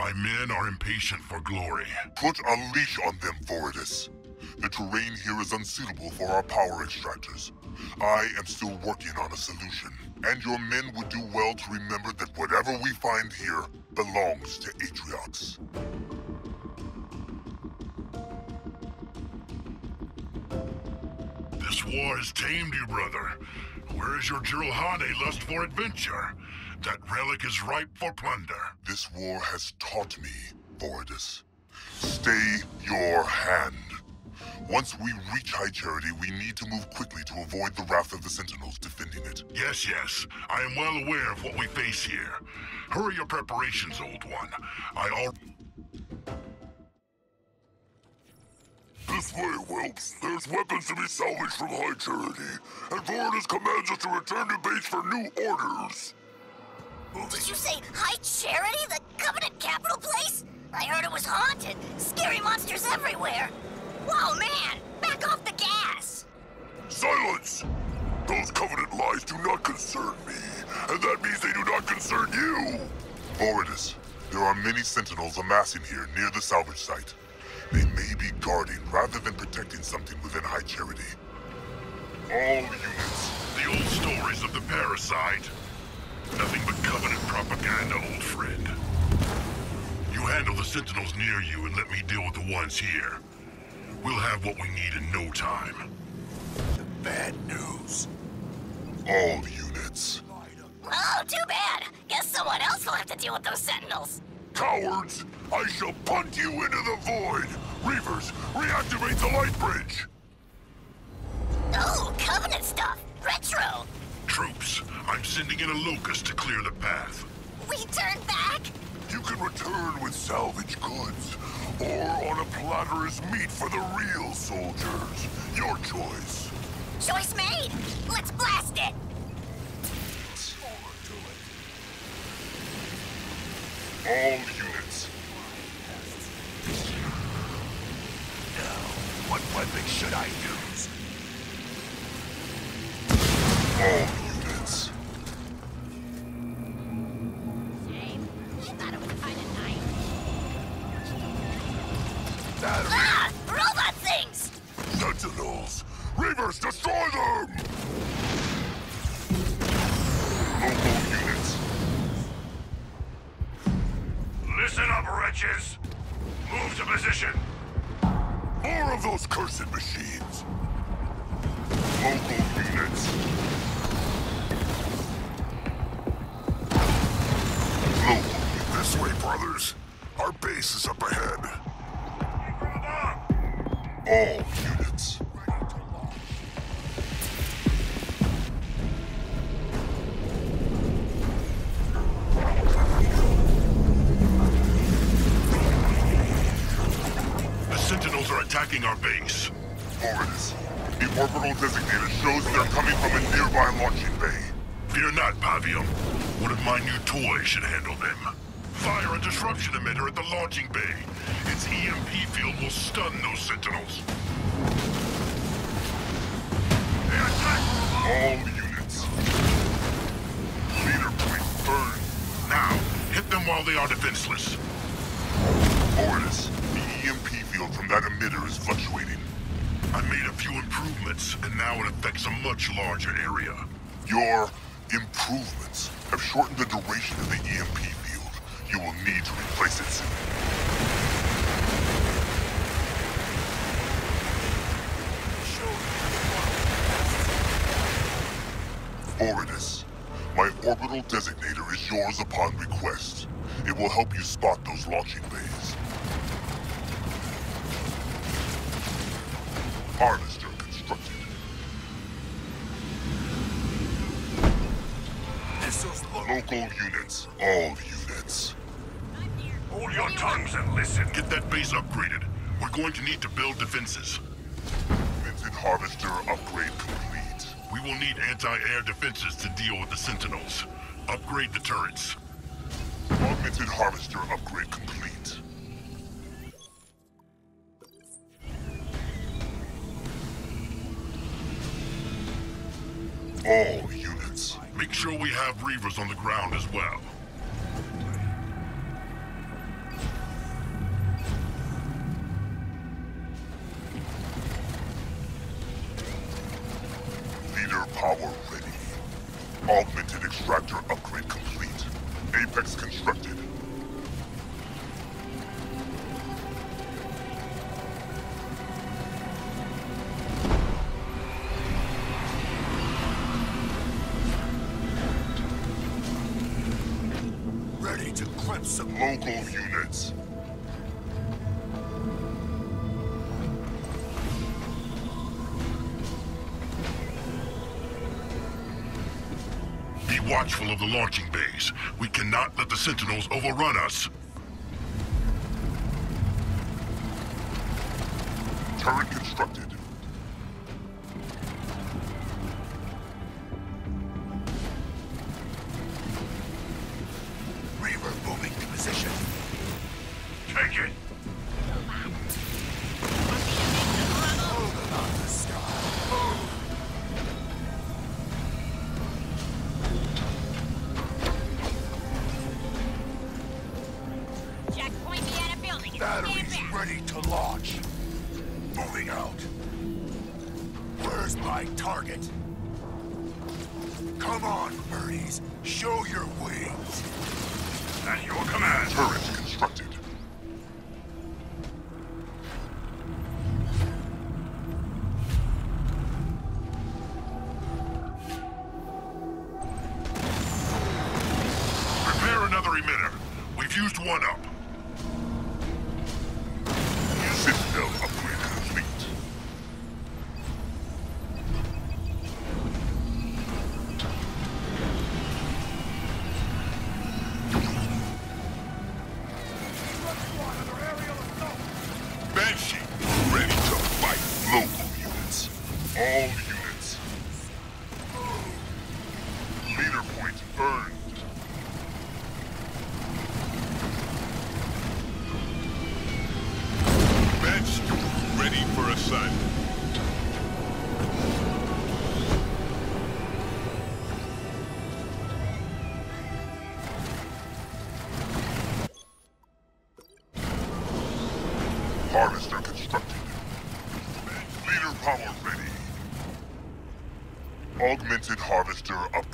My men are impatient for glory. Put a leash on them, Voridus. The terrain here is unsuitable for our power extractors. I am still working on a solution, and your men would do well to remember that whatever we find here belongs to Atriox. This war has tamed you, brother. Where is your Jiralhane lust for adventure? That relic is ripe for plunder. This war has taught me, Voridus. Stay your hand. Once we reach High Charity, we need to move quickly to avoid the wrath of the Sentinels defending it. Yes, yes. I am well aware of what we face here. Hurry your preparations, old one. I al- This way, whelps. There's weapons to be salvaged from High Charity, and Voridus commands us to return to base for new orders. Did you say High Charity, the Covenant capital place? I heard it was haunted. Scary monsters everywhere. Whoa, man! Back off the gas! Silence! Those Covenant lies do not concern me, and that means they do not concern you! Voridus, there are many Sentinels amassing here near the salvage site. They may be guarding rather than protecting something within High Charity. All units, The old stories of the parasite. Nothing but Covenant propaganda, old friend. You handle the Sentinels near you and let me deal with the ones here. We'll have what we need in no time. The bad news. All units. Oh, too bad. Guess someone else will have to deal with those sentinels. Cowards! I shall punt you into the void! Reavers, reactivate the light bridge! Oh, Covenant stuff. Retro. Troops, I'm sending in a locust to clear the path. We turn back? You can return with salvage goods, or on a platter as meat for the real soldiers. Your choice. Choice made. Let's blast it. All units. Now, What weapon should I use? All base is up ahead. All Sentinels. All units. Leader point burned. Now, hit them while they are defenseless. Voridus, the EMP field from that emitter is fluctuating. I made a few improvements, and now it affects a much larger area. Your improvements have shortened the duration of the EMP field. You will need to replace it soon. Voridus, my orbital designator is yours upon request. It will help you spot those launching bays. Harvester constructed. Local units, all units. Hold your tongues and listen. Get that base upgraded. We're going to need to build defenses. Augmented Harvester upgrade complete. We will need anti-air defenses to deal with the Sentinels. Upgrade the turrets. Augmented Harvester upgrade complete. All units. Make sure we have Reavers on the ground as well. Sentinels overrun us. Turret constructed. Each one up. Limited Harvester up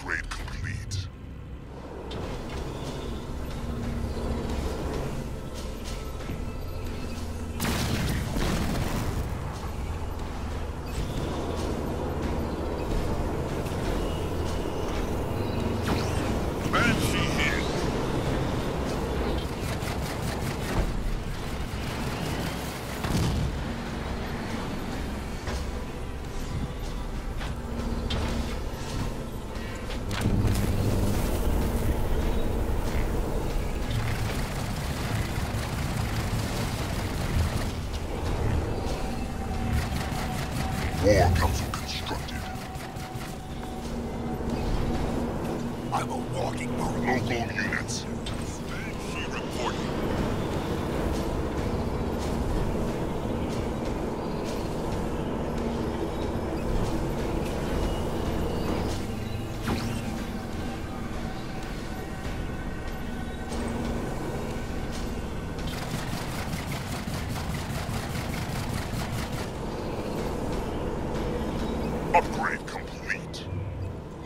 Upgrade complete.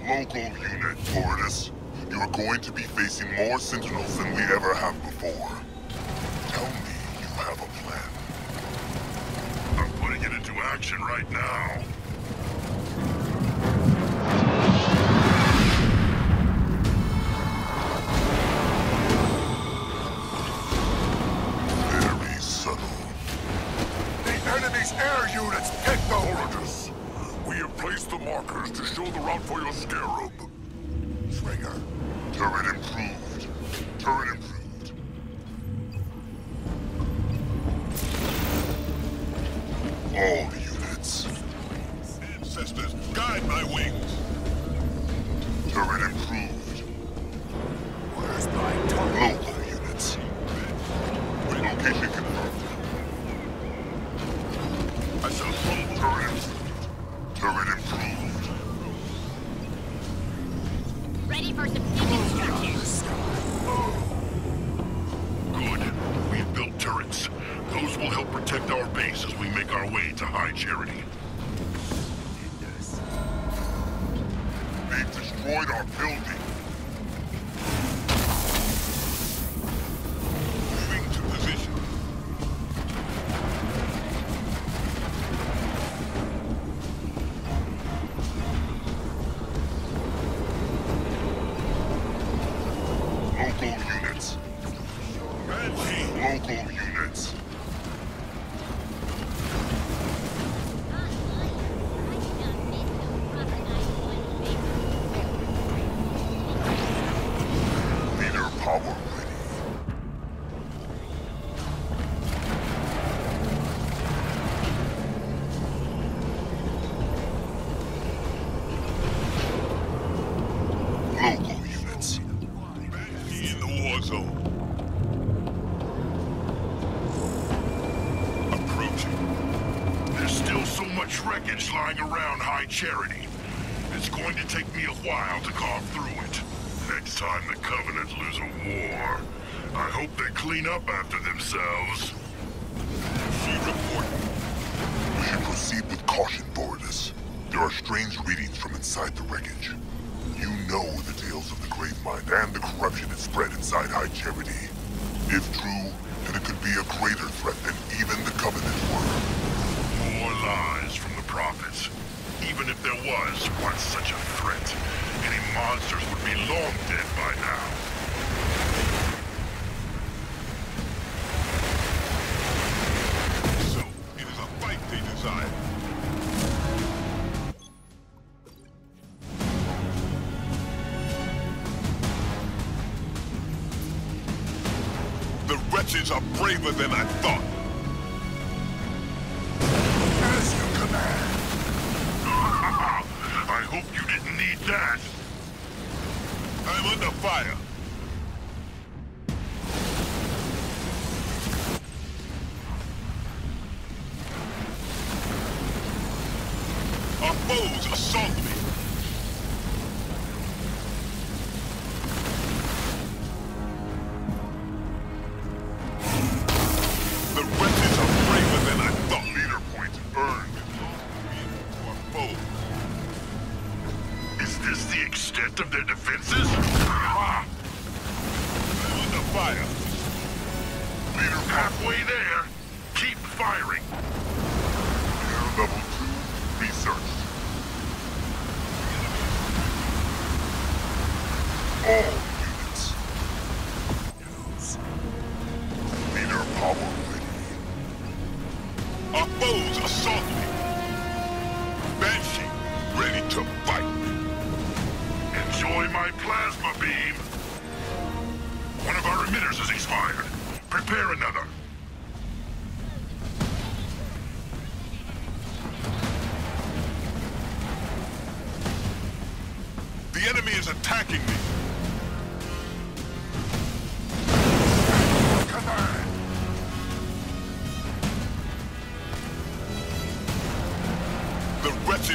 Local unit, Tortoise. You are going to be facing more Sentinels than we ever have before.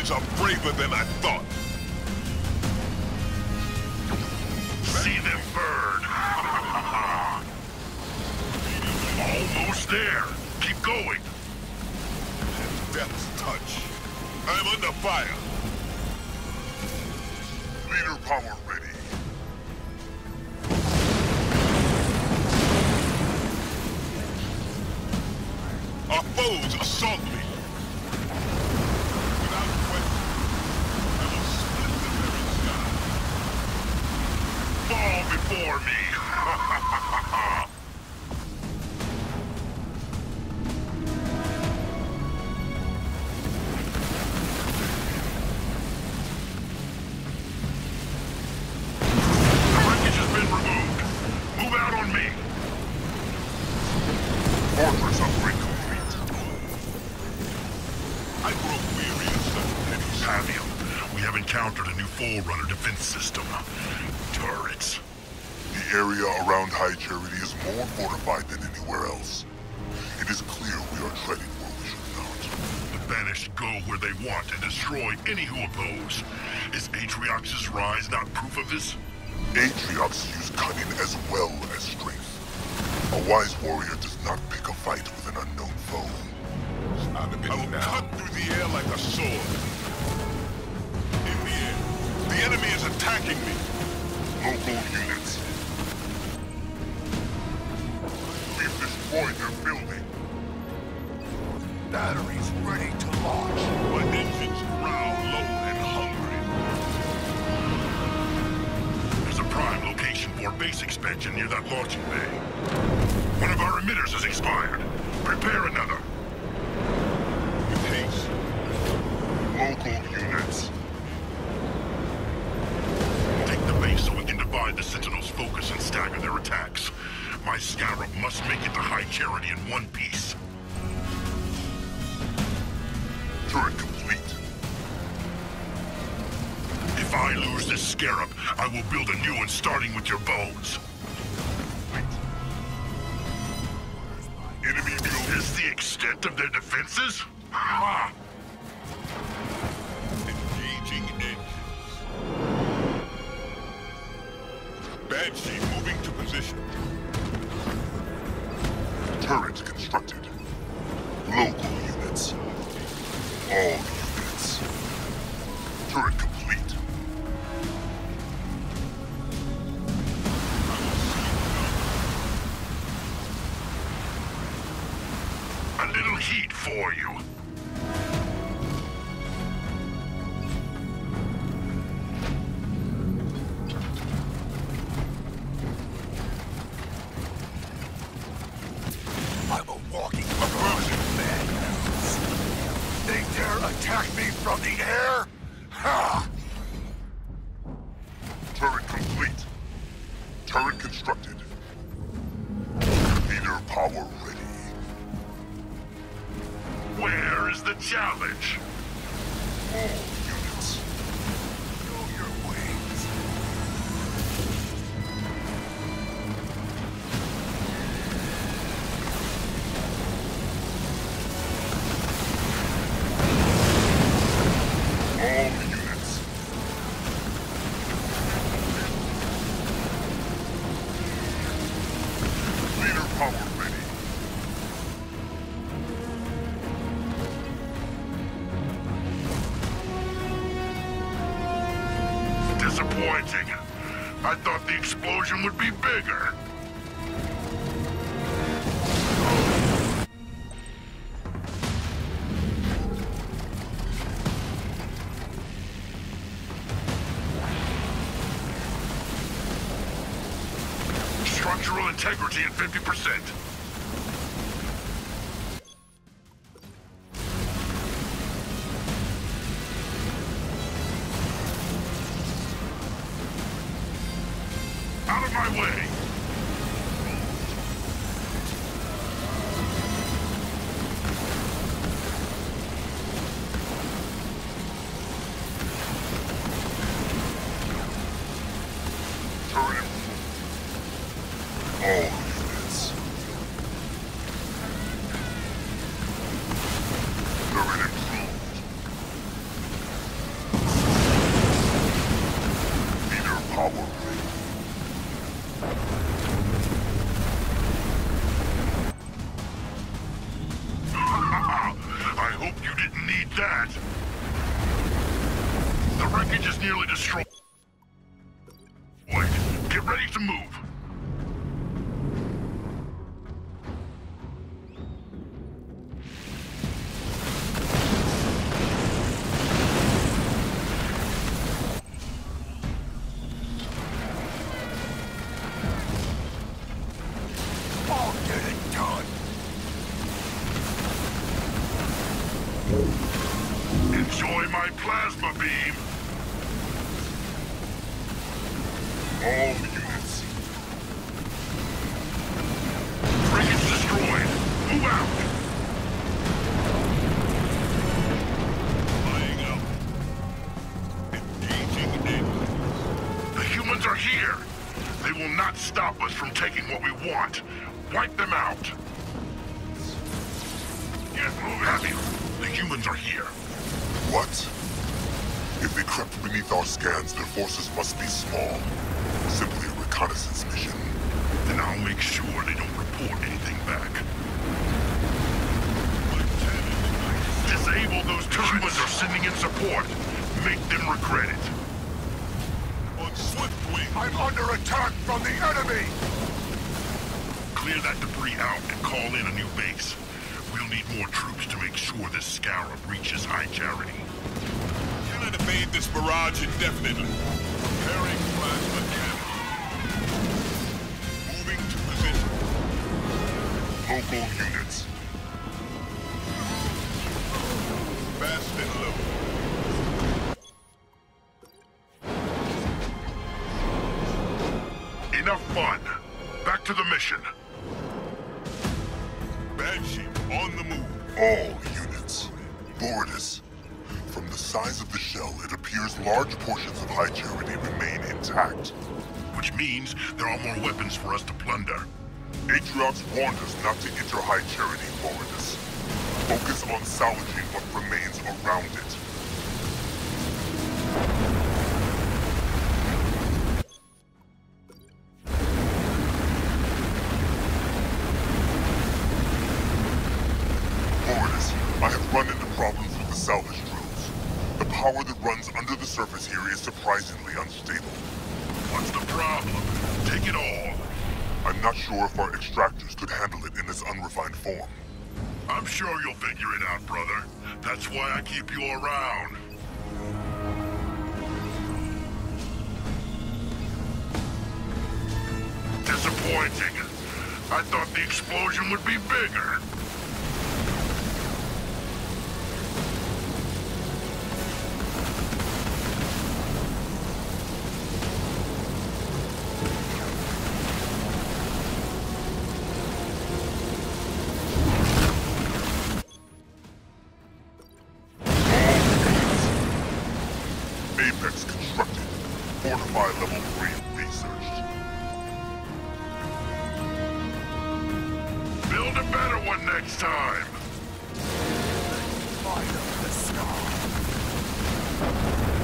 Japanese are braver than I thought. See them burn. Almost there. Keep going. Death's touch. I'm under fire. Leader power Forerunner defense system. Turrets. The area around High Charity is more fortified than anywhere else. It is clear we are treading where we should not. The Banished go where they want and destroy any who oppose. Is Atriox's rise not proof of this? Atriox use cunning as well as strength. A wise warrior attacking me. Local units. We've destroyed their building. Batteries ready to launch. My engines ground low and hungry. There's a prime location for base expansion near that launching bay. One of our emitters has expired. Prepare another. Local units. Stagger their attacks. My Scarab must make it to High Charity in one piece. Turret complete. If I lose this Scarab, I will build a new one starting with your bones. Enemy building. Is the extent of their defenses? Ha! For you. 50%. Enjoy my plasma beam. All units. Wreckage destroyed. Move out. Flying out. Engaging engines. The humans are here. They will not stop us from taking what we want. Wipe them out. Are here. What? If they crept beneath our scans, their forces must be small. Simply a reconnaissance mission. Then I'll make sure they don't report anything back. Disable those turrets. Are sending in support. Make them regret it. On swift wing. I'm under attack from the enemy. Clear that debris out and call in a new base. We'll need more troops to make sure this Scarab reaches High Charity. Cannot evade this barrage indefinitely. Preparing plasma cannon. Moving to position. Local units. Fast and low. Enough fun. Back to the mission. All units. Voridus. From the size of the shell, it appears large portions of High Charity remain intact. Which means there are more weapons for us to plunder. Atriox warned us not to enter High Charity, Voridus. Focus on salvaging what remains around it. Problems with the salvage drones. The power that runs under the surface here is surprisingly unstable. What's the problem? Take it all. I'm not sure if our extractors could handle it in this unrefined form. I'm sure you'll figure it out, brother. That's why I keep you around. Disappointing. I thought the explosion would be bigger. Fortify level 3 researched. Build a better one next time. Upgrade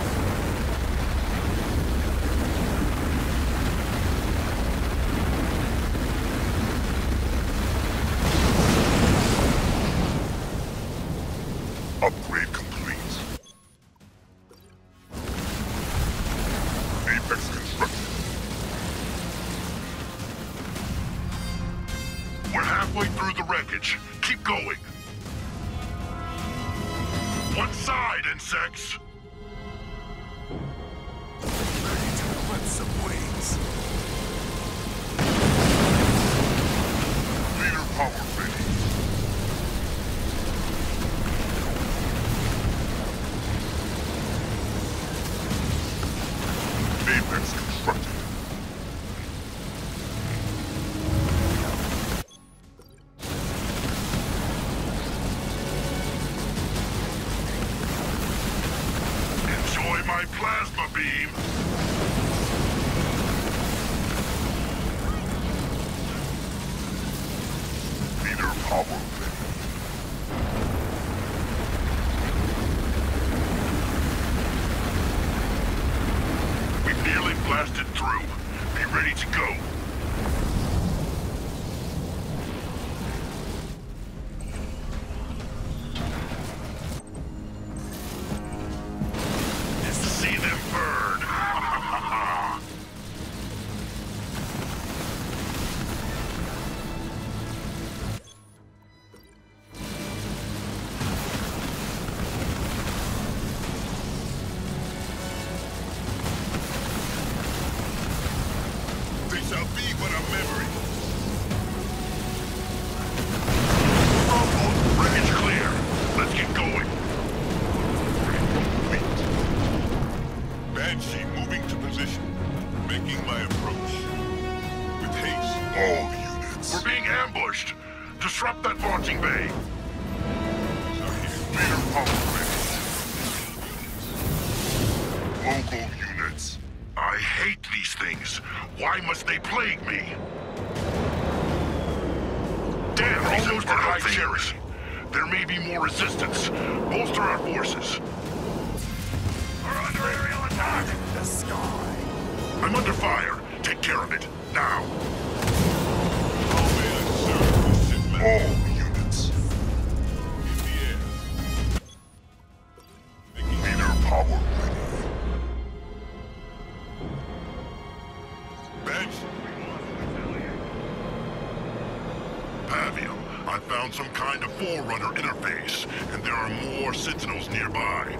found some kind of Forerunner interface, and there are more Sentinels nearby.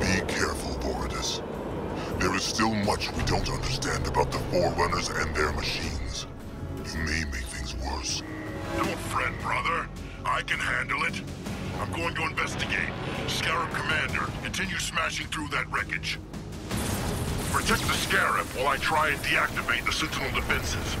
Be careful, Voridus. There is still much we don't understand about the Forerunners and their machines. You may make things worse. Don't fret. brother. I can handle it. I'm going to investigate. Scarab Commander, continue smashing through that wreckage. Protect the Scarab while I try and deactivate the Sentinel defenses.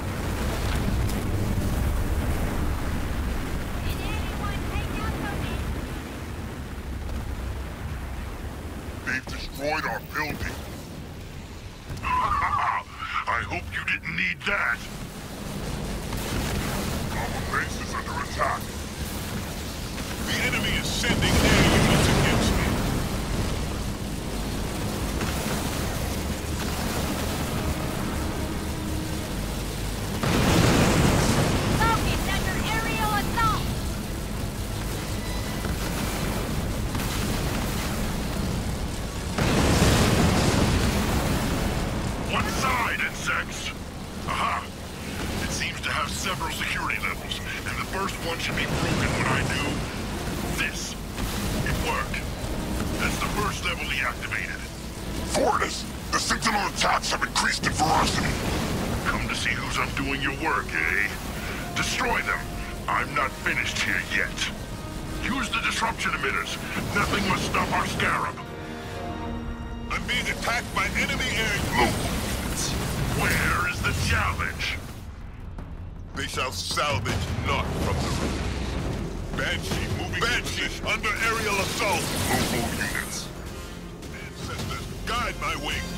Salvage not from the roof. Banshee moving Banshee under aerial assault. Local units. Ancestors, guide my wings.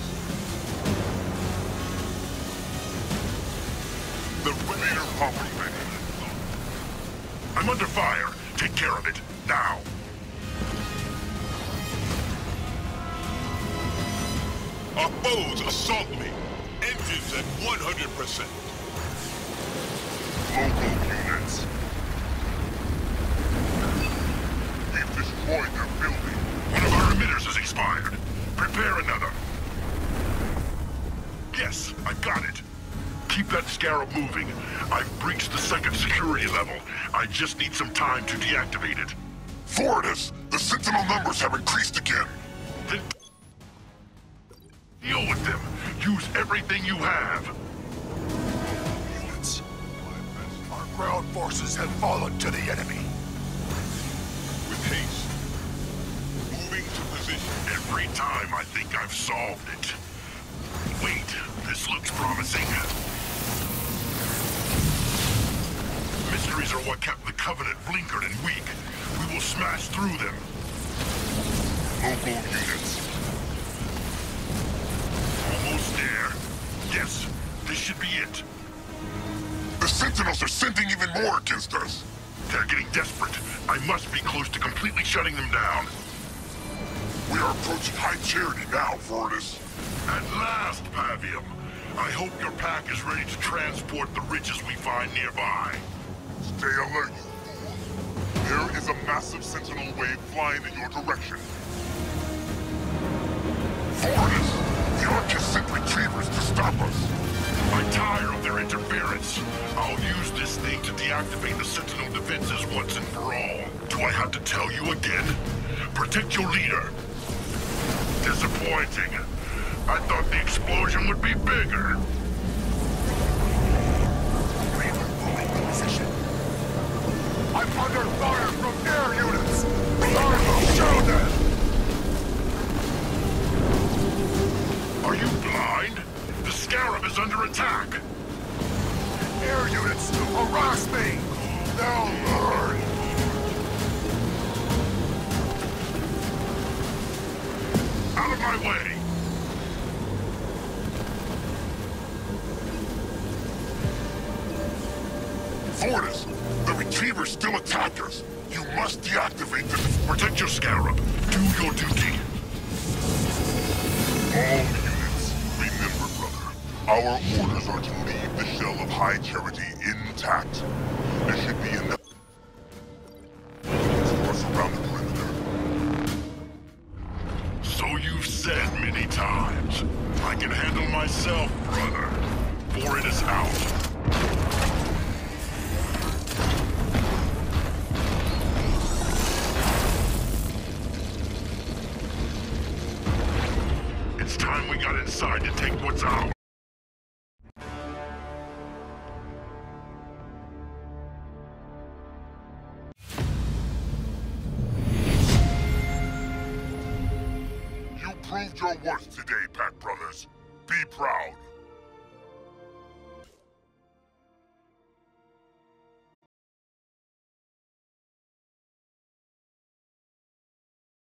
The ready. I'm under fire. Take care of it. Now. Our foes assault me. Engines at 100%. Local units. We've destroyed their building. One of our emitters has expired. Prepare another. Yes, I've got it. Keep that scarab moving. I've breached the second security level. I just need some time to deactivate it. Fortis, the Sentinel numbers have increased again. Then deal with them. Use everything you have. Ground forces have fallen to the enemy. With haste. Moving to position. Every time I think I've solved it. Wait, this looks promising. Mysteries are what kept the Covenant blinkered and weak. We will smash through them. Local units. Almost there. Yes, this should be it. Sentinels are sending even more against us. They're getting desperate. I must be close to completely shutting them down. We are approaching High Charity now, Fortis. At last, Pavium. I hope your pack is ready to transport the riches we find nearby. Stay alert. There is a massive Sentinel wave flying in your direction. Fortis! The Ark interference. I'll use this thing to deactivate the Sentinel defenses once and for all. Do I have to tell you again? Protect your leader. Disappointing. I thought the explosion would be bigger. I'm under fire from air units! I will show them! Are you blind? The Scarab is under attack. Air units, to harass me! They'll learn! Out of my way! Fortis, the retrievers still attack us. You must deactivate them. Protect your Scarab. Do your duty. All. Our orders are to leave the shell of High Charity intact. There should be enough worth today, Pack Brothers. Be proud.